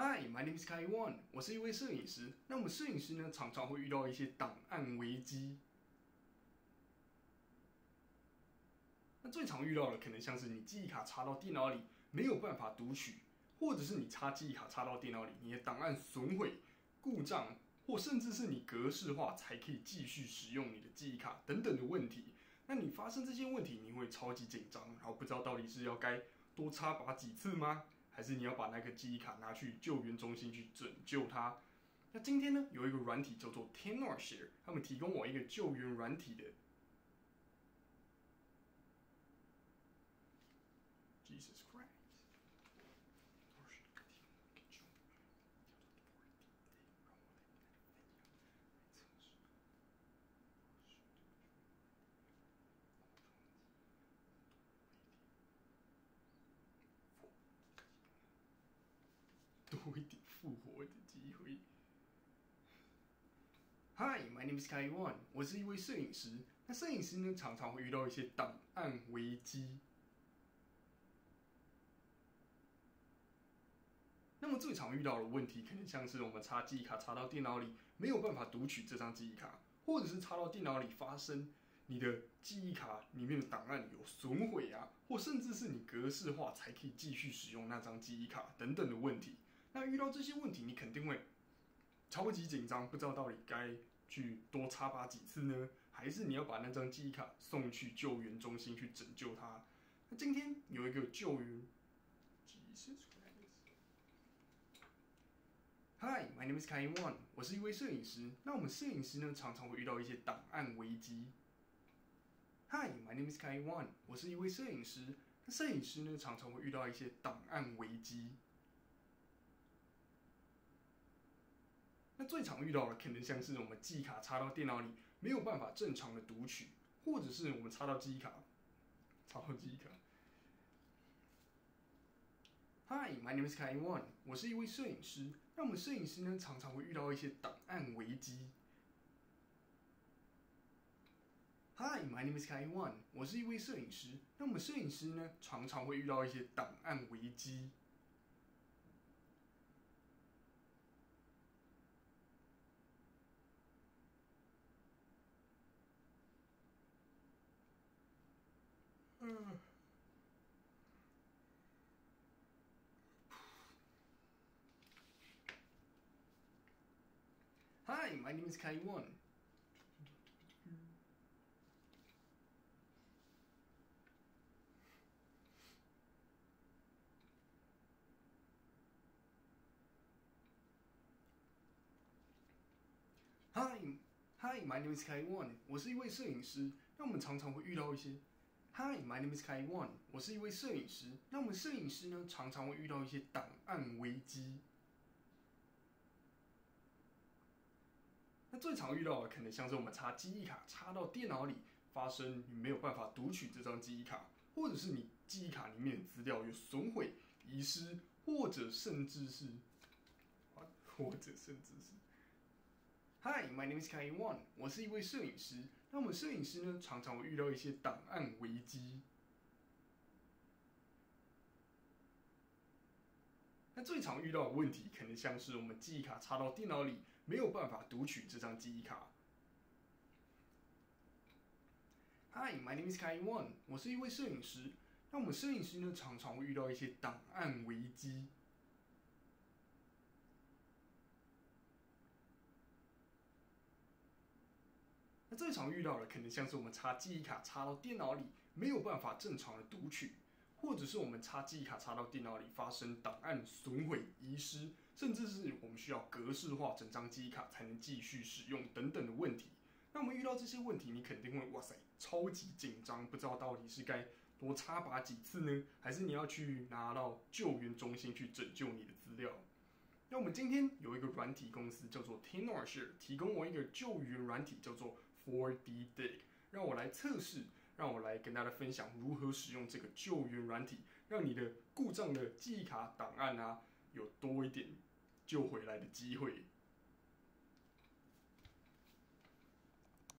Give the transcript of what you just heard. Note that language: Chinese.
Hi, my name is Kai Wan，我是一位摄影师。那我们摄影师呢，常常会遇到一些档案危机。那最常遇到的可能像是你记忆卡插到电脑里没有办法读取，或者是你插记忆卡插到电脑里，你的档案损毁、故障，或甚至是你格式化才可以继续使用你的记忆卡等等的问题。那你发生这些问题，你会超级紧张，然后不知道到底是要该多插拔几次吗？还是你要把那个记忆卡拿去救援中心去拯救它？那今天呢，有一个软体叫做 Tenorshare，他们提供我一个救援软体的。Jesus 多一点复活的机会。Hi, my name is Kai Wan，我是一位摄影师。那摄影师呢，常常会遇到一些档案危机。那么最常遇到的问题，可能像是我们插记忆卡插到电脑里，没有办法读取这张记忆卡，或者是插到电脑里发生你的记忆卡里面的档案有损毁啊，或甚至是你格式化才可以继续使用那张记忆卡等等的问题。那遇到这些问题，你肯定会超级紧张，不知道到底该去多插拔几次呢？还是你要把那张记忆卡送去救援中心去拯救它？那今天有一个救援。Hi, my name is Kai Wan，我是一位摄影师。那我们摄影师呢，常常会遇到一些档案危机。Hi, my name is Kai Wan，我是一位摄影师。那摄影师呢，常常会遇到一些档案危机。那最常遇到的，可能像是我们记忆卡插到电脑里没有办法正常的读取，或者是我们插到记忆卡，插到记忆卡。Hi, my name is Kai Wan，我是一位摄影师。那我们摄影师呢，常常会遇到一些档案危机。Hi, my name is Kai Wan，我是一位摄影师。那我们摄影师呢，常常会遇到一些档案危机。Hi, my name is Kai Wan. Hi, Hi, my name is Kai Wan. 我是一位摄影师。那我们常常会遇到一些 Hi, my name is Kai Wan. 我是一位摄影师。那我们摄影师呢，常常会遇到一些档案危机。那最常遇到的可能像是我们插记忆卡插到电脑里，发生你没有办法读取这张记忆卡，或者是你记忆卡里面的资料有损毁、遗失，或者甚至是，或者甚至是。Hi, my name is Kai Wan，我是一位摄影师。那我们摄影师呢，常常会遇到一些档案危机。那最常遇到的问题，可能像是我们记忆卡插到电脑里，没有办法读取这张记忆卡。Hi, my name is Kai Wan，我是一位摄影师。那我们摄影师呢，常常会遇到一些档案危机。最常遇到的，可能像是我们插记忆卡插到电脑里，没有办法正常的读取。或者是我们插记忆卡插到电脑里发生档案损毁、遗失，甚至是我们需要格式化整张记忆卡才能继续使用等等的问题。那我们遇到这些问题，你肯定会哇塞，超级紧张，不知道到底是该多插拔几次呢，还是你要去拿到救援中心去拯救你的资料？那我们今天有一个软体公司叫做 Tenorshare，提供我一个救援软体叫做 4D Dig，让我来测试。让我来跟大家分享如何使用这个救援软体，让你的故障的记忆卡档案啊有多一点救回来的机会。